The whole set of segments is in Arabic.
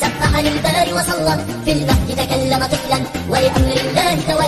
سبح للباري وصلى. في المهد تكلم طفلا ولأمر الله تولى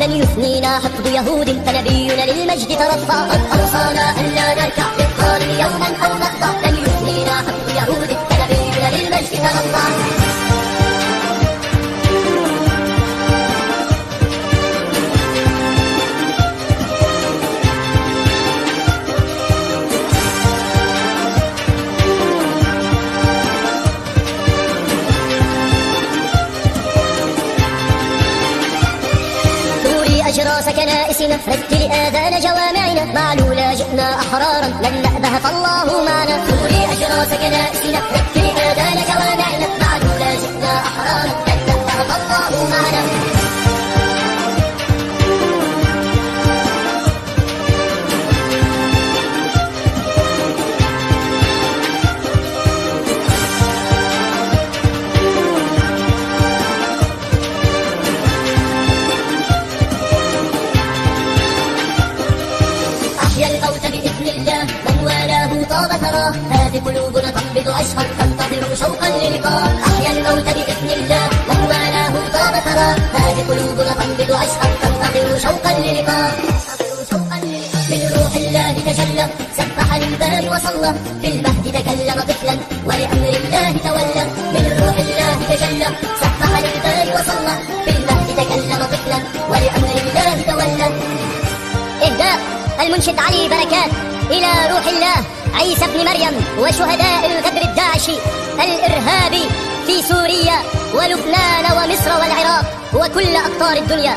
لن يثنينا حقد يهود. فنبينا للمجد ترفع قد أوصانا ألا نركع للظالم يوما أو أجراس كنائسنا رد لآذان جوامعنا. معلولا جئنا أحرارا لن نأبه فالله معنا. نوري أجراس كنائسنا أحيا الموت بإذن الله من والاه طاب ثراه هذه قلوبنا تنبض عشقا تنتظر شوقا للقاء. أحيا الموت بإذن الله من والاه طاب ثراه هذه قلوبنا تنبض عشقا تنتظر شوقا للقاء. من روح الله تجلى سبح للباري وصلى. في المهد تكلم طفلا المنشد علي بركات إلى روح الله عيسى ابن مريم وشهداء الغدر الداعشي الإرهابي في سوريا ولبنان ومصر والعراق وكل أقطار الدنيا.